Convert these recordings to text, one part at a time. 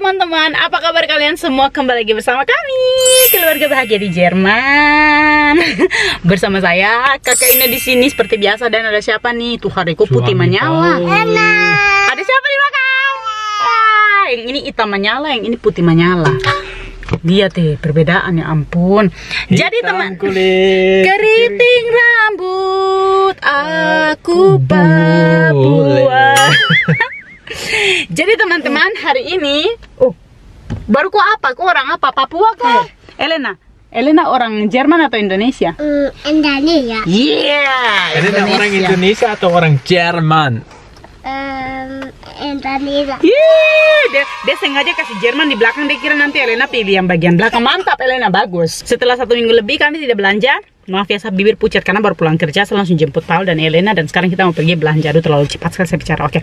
teman-teman, apa kabar kalian semua? Kembali lagi bersama kami, keluarga bahagia di Jerman. bersama saya, kakak Ina di sini seperti biasa dan ada siapa nih? Tuh hariku putih Suami menyala. kau. Ada siapa di belakang? Wah, yang ini hitam menyala, yang ini putih menyala. Lihat deh, perbedaan ya ampun. Jadi Hitam teman kulit Keriting rambut aku Boleh. Jadi teman-teman hari ini, oh baru kok apa? Kok orang apa? Papua kok? Elena, Elena orang Jerman atau Indonesia? Hmm, Indonesia. Yeah, Ini orang Indonesia atau orang Jerman? Um, Indonesia. Yeay, dia, dia sengaja kasih Jerman di belakang dia kira nanti Elena pilih yang bagian belakang mantap Elena bagus setelah satu minggu lebih kami tidak belanja maaf ya saya bibir pucat karena baru pulang kerja saya langsung jemput Paul dan Elena dan sekarang kita mau pergi belanja aduh terlalu cepat sekali saya bicara oke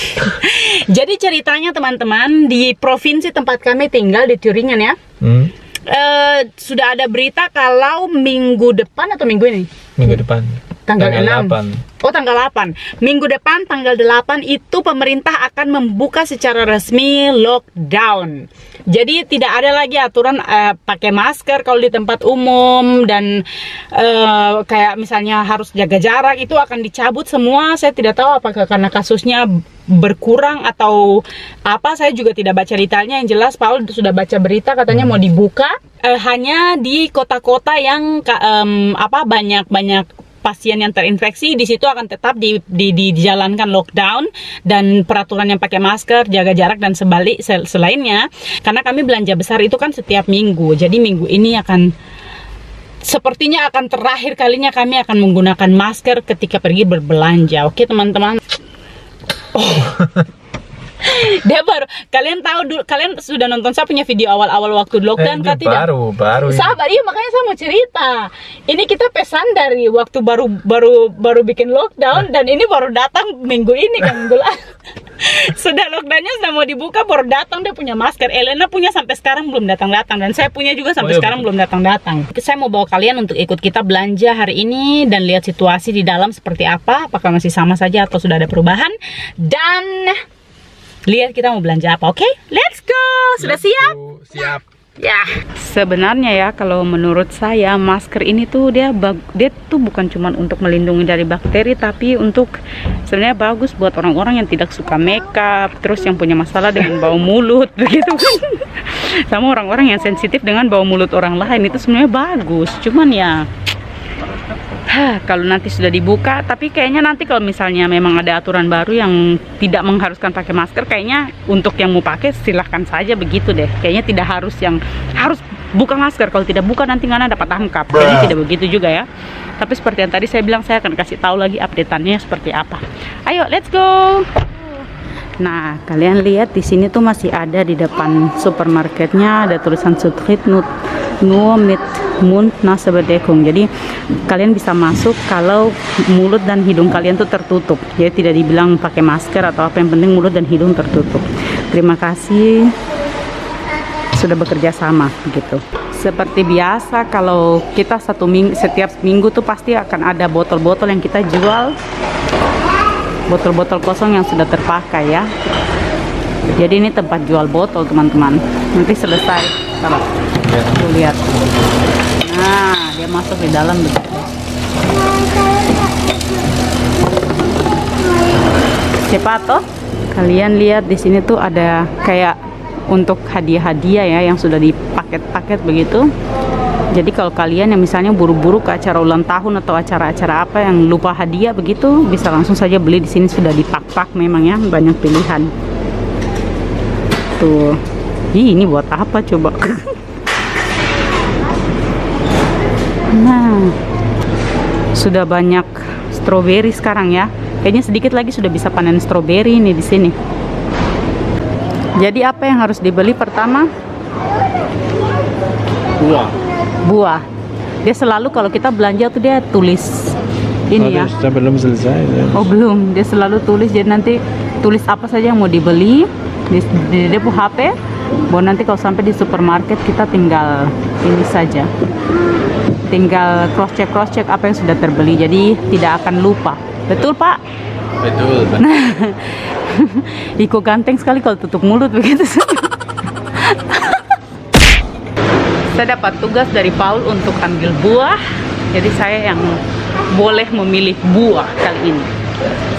jadi ceritanya teman-teman di provinsi tempat kami tinggal di Turingen ya Hmm? eh, sudah ada berita kalau minggu depan atau minggu ini Minggu depan. Tanggal 6. 8. Oh tanggal 8 Minggu depan tanggal 8 itu pemerintah akan membuka secara resmi lockdown. Jadi tidak ada lagi aturan eh, pakai masker kalau di tempat umum Dan eh, kayak misalnya harus jaga jarak itu akan dicabut semua. Saya tidak tahu apakah karena kasusnya berkurang atau apa. Saya juga tidak baca detailnya. Yang jelas Paul sudah baca berita katanya mau dibuka. Eh, Hanya di kota-kota yang em, apa banyak-banyak pasien yang terinfeksi di situ akan tetap di, di, di- dijalankan lockdown dan peraturan yang pakai masker, jaga jarak dan sebalik sel- selainnya. Karena kami belanja besar itu kan setiap minggu. Jadi minggu ini akan sepertinya akan terakhir kalinya kami akan menggunakan masker ketika pergi berbelanja. Oke, teman-teman. Oh. Dia baru kalian tahu dulu kalian sudah nonton saya punya video awal-awal waktu lockdown Eh, kan tidak? baru, baru. Sabar, iya makanya saya mau cerita. Ini kita pesan dari waktu baru baru baru bikin lockdown dan ini baru datang minggu ini kan minggu sudah lockdownnya sudah mau dibuka baru datang dia punya masker. Elena punya sampai sekarang belum datang datang dan saya punya juga sampai Oh, iya, sekarang betul. belum datang datang. Saya mau bawa kalian untuk ikut kita belanja hari ini dan lihat situasi di dalam seperti apa. Apakah masih sama saja atau sudah ada perubahan dan lihat kita mau belanja apa. Oke, let's go. Sudah Let's siap? go. Siap. Ya, sebenarnya ya kalau menurut saya masker ini tuh dia bag- dia tuh bukan cuma untuk melindungi dari bakteri tapi untuk sebenarnya bagus buat orang-orang yang tidak suka makeup, terus yang punya masalah dengan bau mulut begitu. Sama orang-orang yang sensitif dengan bau mulut orang lain itu sebenarnya bagus. Cuman ya kalau nanti sudah dibuka, tapi kayaknya nanti kalau misalnya memang ada aturan baru yang tidak mengharuskan pakai masker, kayaknya untuk yang mau pakai silahkan saja begitu deh. Kayaknya tidak harus yang harus buka masker. Kalau tidak buka nanti nggak dapat tangkap. Kayaknya tidak begitu juga ya. Tapi seperti yang tadi saya bilang, saya akan kasih tahu lagi updateannya seperti apa. Ayo, let's go. Nah, kalian lihat di sini tuh masih ada di depan supermarketnya ada tulisan Sutrit Nut nur mit Mund Nase Bedeckung. Jadi kalian bisa masuk kalau mulut dan hidung kalian tuh tertutup. Jadi tidak dibilang pakai masker atau apa yang penting mulut dan hidung tertutup. Terima kasih sudah bekerja sama gitu. Seperti biasa kalau kita satu minggu setiap minggu tuh pasti akan ada botol-botol yang kita jual botol-botol kosong yang sudah terpakai ya jadi ini tempat jual botol teman-teman. Nanti selesai. Kalau Ya. tuh lihat. Nah dia masuk di dalam. Begitu cepat toh? Kalian lihat di sini tuh ada kayak untuk hadiah-hadiah ya yang sudah dipaket-paket begitu. Jadi kalau kalian yang misalnya buru-buru ke acara ulang tahun atau acara-acara apa yang lupa hadiah begitu, bisa langsung saja beli di sini. Sudah dipak-pak memang ya banyak pilihan. Tuh, Ih, ini buat apa coba? nah, sudah banyak stroberi sekarang ya. Kayaknya sedikit lagi sudah bisa panen stroberi ini di sini. Jadi apa yang harus dibeli pertama? Buah. buah. Dia selalu kalau kita belanja tuh dia tulis ini ya. Sudah belum selesai. ya. Oh belum, dia selalu tulis jadi nanti tulis apa saja yang mau dibeli di, di depo HP. Bahwa nanti kalau sampai di supermarket kita tinggal ini saja. Tinggal cross check cross check apa yang sudah terbeli. Jadi tidak akan lupa. Betul Pak? Betul. betul. Iko ganteng sekali kalau tutup mulut begitu. saya dapat tugas dari Paul untuk ambil buah. Jadi saya yang boleh memilih buah kali ini.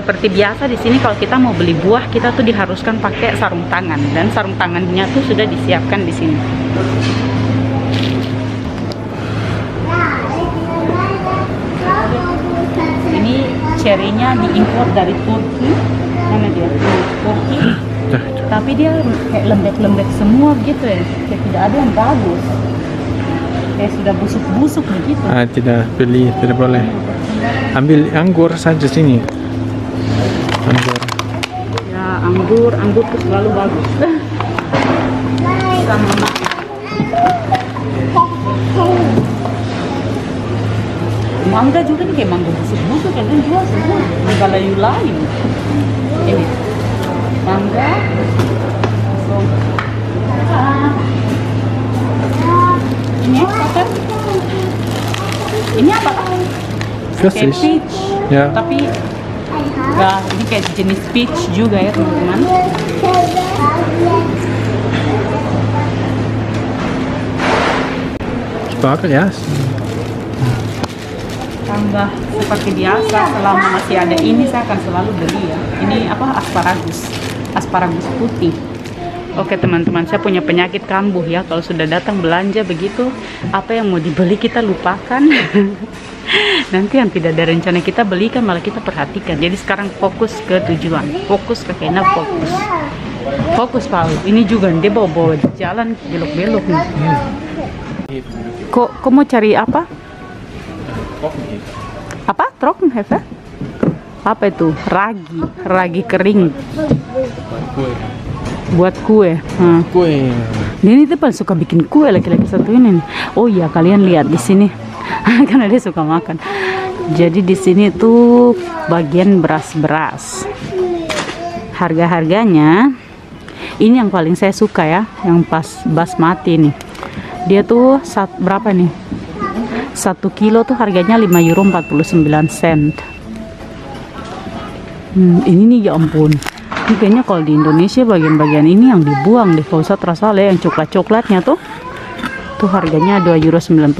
Seperti biasa di sini kalau kita mau beli buah kita tuh diharuskan pakai sarung tangan dan sarung tangannya tuh sudah disiapkan di sini. Ini cherry-nya diimpor dari Turki. Mana dia? Turki. Tapi dia kayak lembek-lembek semua gitu ya. Kayak tidak ada yang bagus. Kayak sudah busuk-busuk begitu. Ah, tidak beli, tidak boleh. Ambil anggur saja sini. Anggur, anggur tuh selalu bagus. Sama mangga juga nih kayak mangga busuk-busuk kan jual semua di balayu lain. Ini mangga. Ini apa kan? Ini apa kan? Kayak peach. Ya. Tapi ya ini kayak jenis peach juga ya teman-teman. Sparkle ya. tambah seperti biasa selama masih ada ini saya akan selalu beli ya ini apa asparagus asparagus putih Oke teman-teman, saya punya penyakit kambuh ya. Kalau sudah datang belanja begitu, apa yang mau dibeli kita lupakan. Nanti yang tidak ada rencana kita belikan malah kita perhatikan. Jadi sekarang fokus ke tujuan, fokus ke kena fokus. Fokus Paul. Ini juga dia bawa-bawa jalan belok-belok nih. Kok, kok mau cari apa? apa Heva? apa itu ragi ragi kering. Buat kue Hmm. Kue. dia ini paling suka bikin kue laki-laki satu ini. Nih. oh iya kalian lihat di sini. Karena dia suka makan. Jadi di sini tuh bagian beras-beras. Harga-harganya ini yang paling saya suka ya yang pas basmati nih. Dia tuh sat, berapa nih satu kilo tuh harganya 5 euro 49 sen hmm, ini nih ya ampun ini kayaknya kalau di Indonesia bagian-bagian ini yang dibuang deh kalau terasa ya yang coklat-coklatnya tuh. Tuh harganya 2 euro 99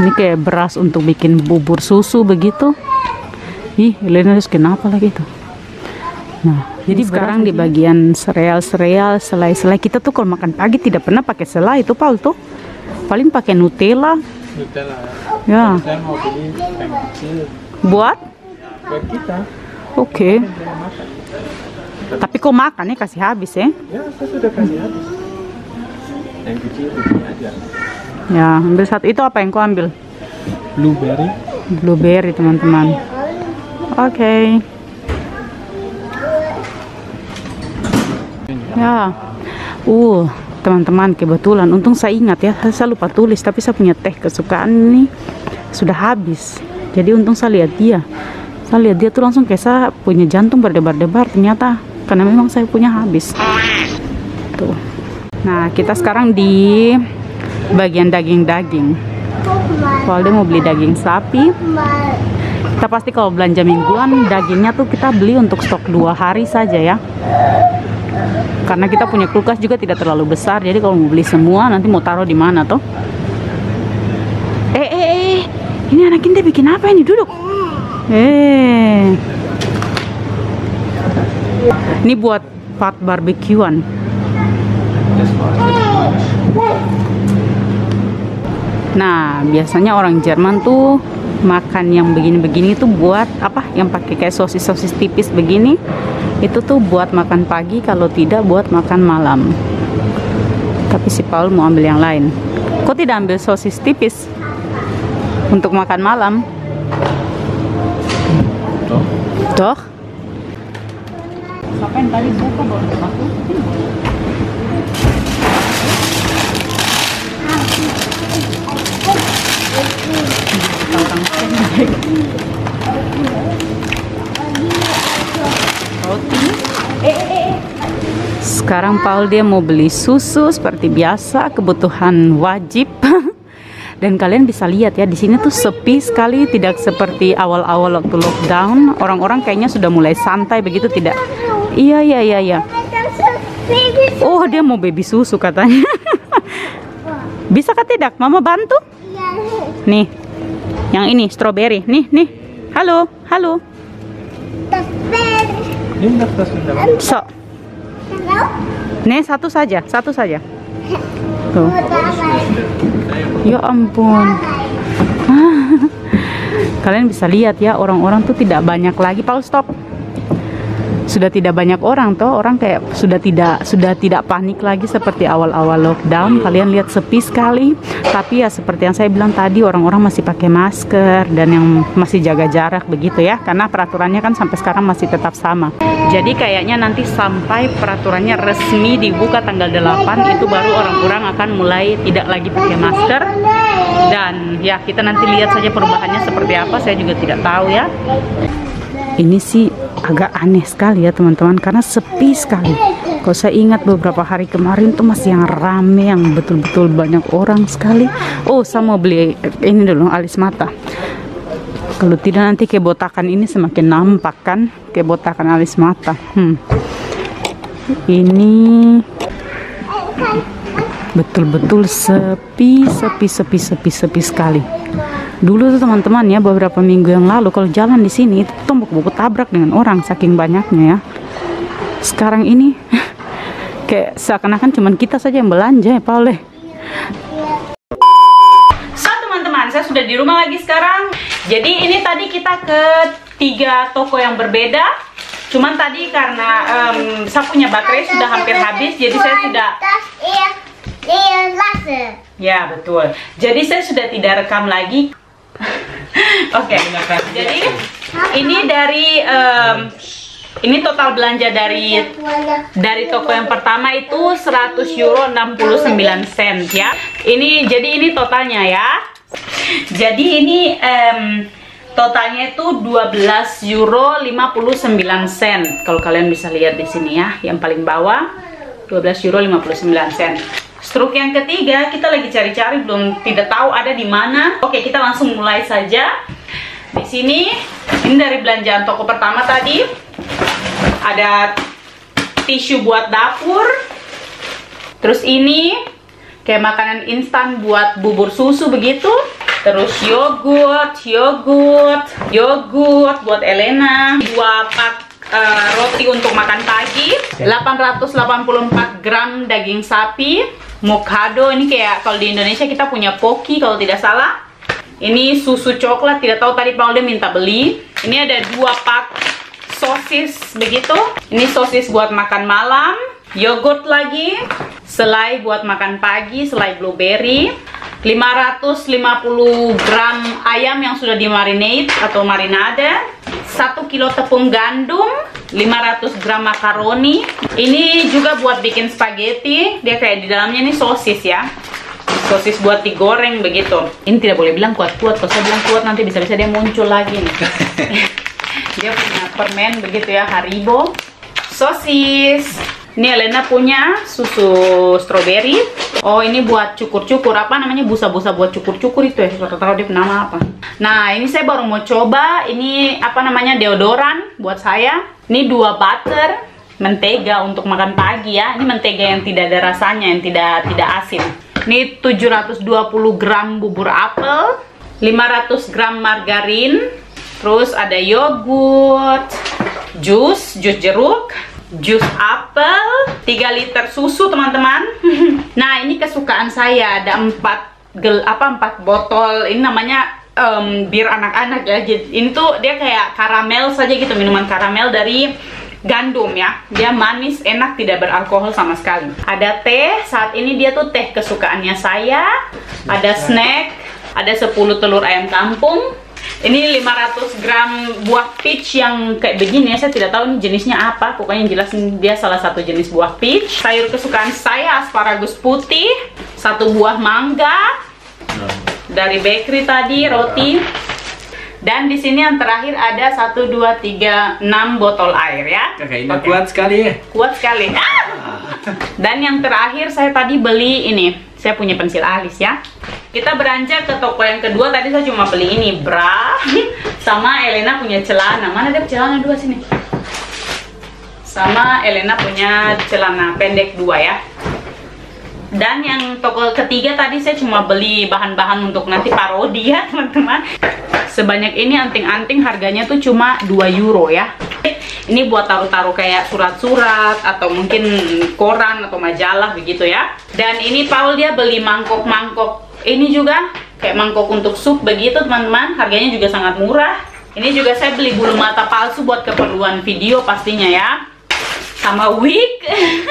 ini kayak beras untuk bikin bubur susu begitu. Ih Elena harus kenapa lagi tuh? Nah jadi sekarang di bagian sereal-sereal selai-selai. Kita tuh kalau makan pagi tidak pernah pakai selai itu Paul tuh. Paling pakai Nutella. Nutella. ya. Kecil buat? Buat kita. Oke. Tapi kok makannya kasih habis ya Ya, saya sudah kasih habis. Yang kecil itu aja. ya ambil satu. Itu apa yang kau ambil? Blueberry. blueberry teman-teman. Oke. Ya. Uh teman-teman kebetulan. Untung saya ingat ya. Saya lupa tulis tapi saya punya teh kesukaan ini. Sudah habis. Jadi untung saya lihat dia saya lihat dia tuh langsung kayak saya punya jantung berdebar-debar ternyata karena memang saya punya habis. Tuh. Nah kita sekarang di bagian daging-daging. Kalau dia mau beli daging sapi. Kita pasti kalau belanja mingguan dagingnya tuh kita beli untuk stok dua hari saja ya. Karena kita punya kulkas juga tidak terlalu besar jadi kalau mau beli semua nanti mau taruh di mana tuh? Eh eh eh. Ini anak ini bikin apa ini? Duduk eh ini buat part barbekyuan Nah, biasanya orang Jerman tuh makan yang begini-begini tuh buat apa? Yang pakai kayak sosis-sosis tipis begini. Itu tuh buat makan pagi, kalau tidak buat makan malam. Tapi si Paul mau ambil yang lain. Kok tidak ambil sosis tipis untuk makan malam? Tadi buka baru aku? roti sekarang Paul dia mau beli susu seperti biasa kebutuhan wajib dan kalian bisa lihat ya di sini tuh sepi sekali tidak seperti awal-awal waktu lockdown orang-orang kayaknya sudah mulai santai begitu tidak iya iya iya iya. Oh, dia mau baby susu katanya. Bisa kah tidak? Mama bantu? Nih. Yang ini strawberry. Nih, nih. Halo, halo. So, nih satu saja, satu saja. Ya ampun. Kalian bisa lihat ya orang-orang tuh tidak banyak lagi. Paul stop. Sudah tidak banyak orang toh, orang kayak sudah tidak sudah tidak panik lagi seperti awal-awal lockdown. Kalian lihat sepi sekali. Tapi ya seperti yang saya bilang tadi orang-orang masih pakai masker dan yang masih jaga jarak begitu ya. Karena peraturannya kan sampai sekarang masih tetap sama. Jadi kayaknya nanti sampai peraturannya resmi dibuka tanggal 8 itu baru orang-orang akan mulai tidak lagi pakai masker dan ya kita nanti lihat saja perubahannya seperti apa saya juga tidak tahu ya ini sih agak aneh sekali ya teman-teman karena sepi sekali. Kalau saya ingat beberapa hari kemarin tuh masih yang rame yang betul-betul banyak orang sekali. Oh saya mau beli ini dulu alis mata. Kalau tidak nanti kebotakan ini semakin nampak kan kebotakan alis mata. Hmm. ini betul-betul sepi sepi sepi sepi sepi sekali dulu tuh teman-teman ya beberapa minggu yang lalu kalau jalan di sini itu tuh buku tabrak dengan orang saking banyaknya ya sekarang ini kayak seakan-akan cuman kita saja yang belanja ya Paul ya. So teman-teman, saya sudah di rumah lagi sekarang. Jadi ini tadi kita ke tiga toko yang berbeda. Cuman tadi karena em, saya punya baterai sudah hampir habis, jadi saya sudah. Ya betul. Jadi saya sudah tidak rekam lagi. Oke. Jadi ini dari em, ini total belanja dari dari toko yang pertama itu 100 euro 69 sen ya. Ini jadi ini totalnya ya. Jadi ini em, totalnya itu 12 euro 59 sen. Kalau kalian bisa lihat di sini ya, yang paling bawah 12 euro 59 sen. Struk yang ketiga kita lagi cari-cari belum tidak tahu ada di mana. Oke, kita langsung mulai saja. Di sini ini dari belanjaan toko pertama tadi ada tisu buat dapur. Terus ini kayak makanan instan buat bubur susu begitu. Terus yogurt, yogurt, yogurt buat Elena. Dua pak eh, roti untuk makan pagi. 884 gram daging sapi. Mokado ini kayak kalau di Indonesia kita punya poki kalau tidak salah. Ini susu coklat, tidak tahu tadi Paul dia minta beli. Ini ada dua pak sosis begitu. Ini sosis buat makan malam, yogurt lagi, selai buat makan pagi, selai blueberry. 550 gram ayam yang sudah dimarinate atau marinade 1 kilo tepung gandum 500 gram makaroni. Ini juga buat bikin spaghetti dia kayak di dalamnya ini sosis ya. Sosis buat digoreng begitu. Ini tidak boleh bilang kuat-kuat kalau saya bilang kuat nanti bisa-bisa dia muncul lagi nih. Dia punya permen begitu ya Haribo. Sosis ini Elena punya susu strawberry. Oh ini buat cukur-cukur. Apa namanya? Busa-busa buat cukur-cukur itu ya. Saya tahu dia nama apa? Nah ini saya baru mau coba. Ini apa namanya? Deodoran buat saya. Ini dua butter mentega untuk makan pagi ya. Ini mentega yang tidak ada rasanya yang tidak tidak asin. Ini 720 gram bubur apel 500 gram margarin terus ada yogurt jus jus jeruk jus apel 3 liter susu teman-teman. Nah ini kesukaan saya. Ada 4 gel apa 4 botol. Ini namanya em, bir anak-anak ya. Jadi, ini tuh dia kayak karamel saja gitu minuman karamel dari gandum ya. Dia manis enak tidak beralkohol sama sekali. Ada teh. Saat ini dia tuh teh kesukaannya saya. Ada snack. Ada 10 telur ayam kampung ini 500 gram buah peach yang kayak begini ya saya tidak tahu ini jenisnya apa pokoknya yang jelas dia salah satu jenis buah peach sayur kesukaan saya asparagus putih satu buah mangga dari bakery tadi roti dan di sini yang terakhir ada 1 2 3 6 botol air ya. Kakak ini Oke. kuat sekali ya. Kuat sekali. Ah! Dan yang terakhir saya tadi beli ini. Saya punya pensil alis ya. Kita beranjak ke toko yang kedua. Tadi saya cuma beli ini bra sama Elena punya celana. Mana dia celana dua sini? sama Elena punya celana pendek dua ya dan yang toko ketiga tadi saya cuma beli bahan-bahan untuk nanti parodi ya teman-teman sebanyak ini anting-anting harganya tuh cuma 2 euro ya ini buat taruh-taruh kayak surat-surat atau mungkin koran atau majalah begitu ya. Dan ini Paul dia beli mangkok-mangkok. Ini juga kayak mangkok untuk sup begitu teman-teman. Harganya juga sangat murah. Ini juga saya beli bulu mata palsu buat keperluan video pastinya ya. Sama wig.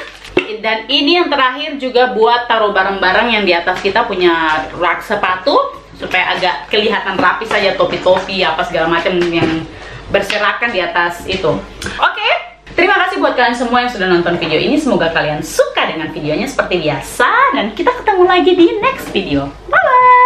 Dan ini yang terakhir juga buat taruh barang-barang yang di atas kita punya rak sepatu supaya agak kelihatan rapi saja topi-topi apa segala macam yang berserakan di atas itu oke Terima kasih buat kalian semua yang sudah nonton video ini. Semoga kalian suka dengan videonya seperti biasa. Dan kita ketemu lagi di next video. Bye-bye!